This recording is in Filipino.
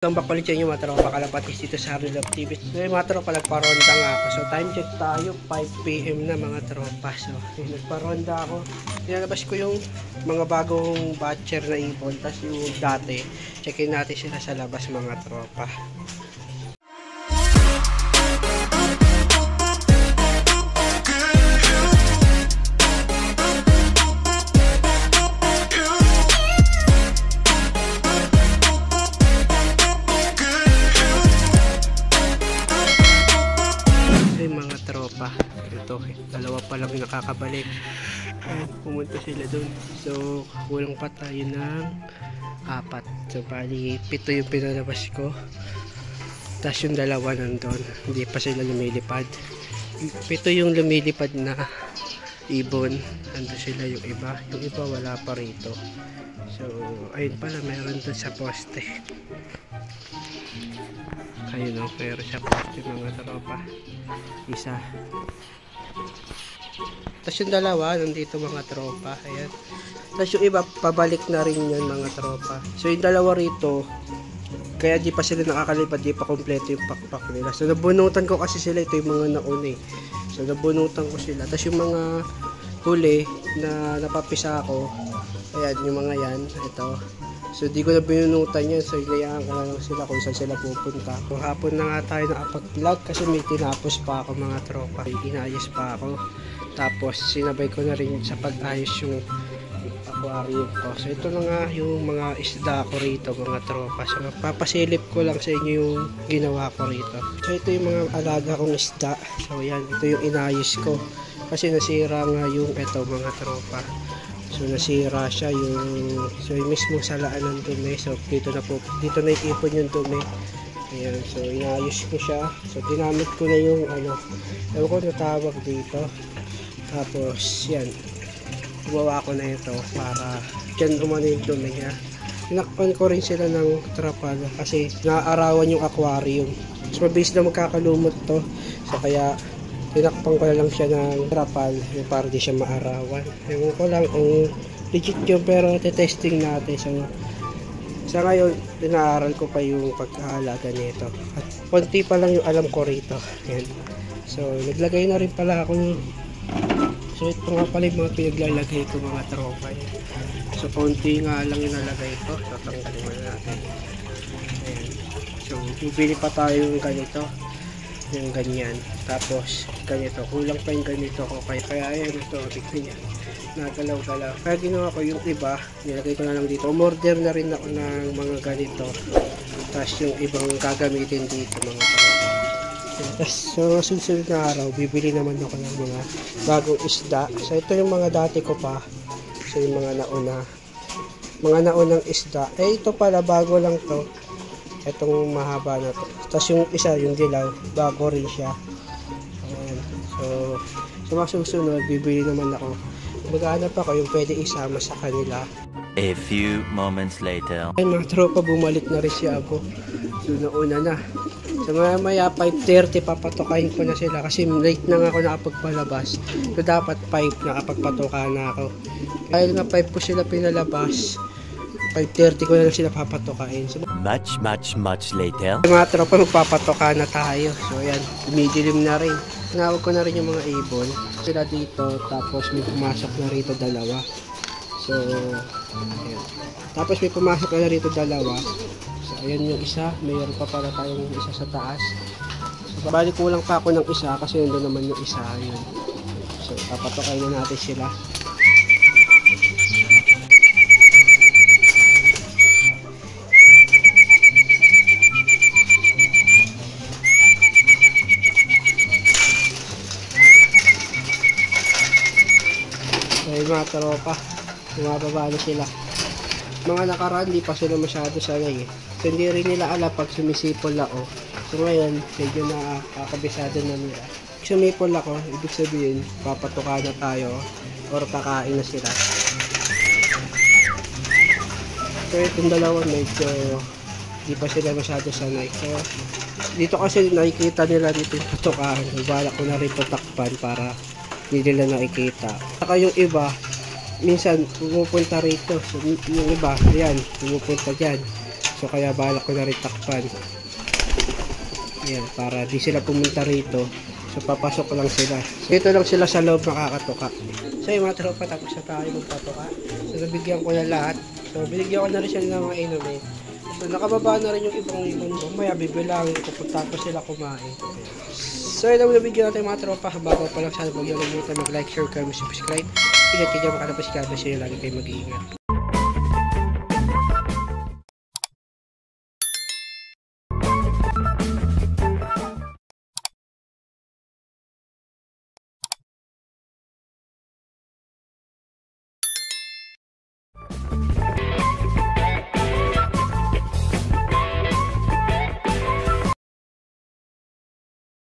Welcome back ulit sa inyo mga tropa kalapatis dito sa Harley Love TV. So mga tropa nagparonda nga ako. So time check tayo 5pm na mga tropa. So nagparonda ako. Nilalabas ko yung mga bagong batcher na ibon. Tapos yung dati, checkin natin sila sa labas mga tropa. Yung mga tropa, ito, dalawa pa lang nakakabalik. Ayun, pumunta sila dun. So, kulang pa tayo ng apat. So, bali, pito yung pinalabas ko. Tapos yung dalawa nandun. Hindi pa sila lumilipad. Pito yung lumilipad na ibon. Nandun sila yung iba. Yung iba wala pa rito. So, ayun pala, meron dun sa poste. Ayun o, meron sa poste mga tropa isa tapos yung dalawa nandito mga tropa ayan tapos yung iba pabalik na rin yun mga tropa so yung dalawa rito kaya di pa sila nakakalipad di pa kompleto yung pakpak nila so nabunutan ko kasi sila ito yung mga nauna eh so nabunutan ko sila tapos yung mga huli na napapisa ako ayan yung mga yan ito So di ko na binunutan yan. So hinayaan ko na lang sila kung saan sila pupunta. Kung hapon na nga tayo nakapag-vlog kasi may tinapos pa ako mga tropa. Inayos pa ako. Tapos sinabay ko na rin sa pag-ayos yung aquarium ko. So ito na nga yung mga isda ko rito mga tropa. So papasilip ko lang sa inyo yung ginawa ko rito. So ito yung mga alaga kong isda. So yan, ito yung inayos ko. Kasi nasira nga yung ito mga tropa. So nasira siya yung so yung mismo salaan ng dumi. So dito na po dito na ipon yung dumi. Ayan, so inayos ko siya. So ginamit ko na yung ano, ewan ko natawag dito. Tapos yan, gumawa ko na ito para dyan umano yung dumi niya. Tinakpan ko rin sila ng trapal kasi naaarawan yung aquarium. So mabilis na magkakalumot to. So kaya tinakpan ko na lang siya ng trapal yung para di siya maarawan. Ewan ko lang kung legit yun pero testing natin. So sa ngayon, dinaaral ko pa yung pagkaalaga nito. At konti pa lang yung alam ko rito. Yan. So, naglagay na rin pala ako ng So, ito nga pala yung mga pinaglalagay ko mga tropa. So, konti nga lang yung nalagay ko. Tatanggalin mo na natin. So, bibili pa tayo yung ganito. Yung ganyan. Tapos, ganito. Kulang pa yung ganito ko. Kaya, kaya ayan ito. Tignan niya nagalaw-galaw. Kaya ginawa ko yung iba, nilagay ko na lang dito. Umorder na rin ako ng mga ganito. Tapos yung ibang gagamitin dito mga tropa. Tapos mga susunod na araw, bibili naman ako ng mga bagong isda. So ito yung mga dati ko pa. So yung mga nauna. Mga naunang isda. Eh ito pala, bago lang to. Itong mahaba na to. Tapos yung isa, yung dilaw, bago rin siya. Ayan. So, sa mga susunod, bibili naman ako maghanap ako yung pwede isama sa kanila. A few moments later. Ay mga tropa, bumalik na rin si Abo. So nauna na. So maya maya 5.30 papatokahin ko na sila kasi late na nga ako nakapagpalabas. So dapat 5 nakapagpatoka na ako. Dahil nga 5 ko sila pinalabas, 5.30 ko na lang sila papatokain. So Much, much, much later. mga tropa, magpapatoka na tayo. So ayan, dumidilim na rin. Tinawag ko na rin yung mga ibon. Sila dito, tapos may pumasok na rito dalawa. So, ayan. Tapos may pumasok na rito dalawa. Ayan yung isa. Mayroon pa pala tayong isa sa taas. So, balik kulang pa ako ng isa kasi nandun naman yung isa. Ayan. So, papatokay na natin sila. So, yung mga tropa, bumababa na sila. Mga nakaraan, di pa sila masyado sanay eh. So, hindi rin nila alam pag sumisipol ako. So, ngayon, medyo nakakabisado na nila. Pag sumipol ako, ibig sabihin, papatuka na tayo or kakain na sila. So, itong dalawa medyo di pa sila masyado sanay. So, dito kasi nakikita nila dito yung patukahan. Balak ko na rin patakpan para hindi nila nakikita. Saka yung iba, minsan pumupunta rito. So, yung iba, ayan, pumupunta dyan. So kaya balak ko na rin takpan. Ayan, para di sila pumunta rito. So papasok lang sila. So ito lang sila sa loob makakatuka. So yung mga tropa tapos na tayo magpatuka. So nabigyan ko na lahat. So binigyan ko na rin sila ng mga inumin. So nakababa na rin yung ibang ibon. Mamaya bibilangin ko kung tapos sila kumain. So yun ang nabigyan natin mga tropa. Bago pa lang sana huwag niyo kalimutan mag-like, share, comment, subscribe. Dyan makalabas ka. Basta yun lagi kayo mag-iingat.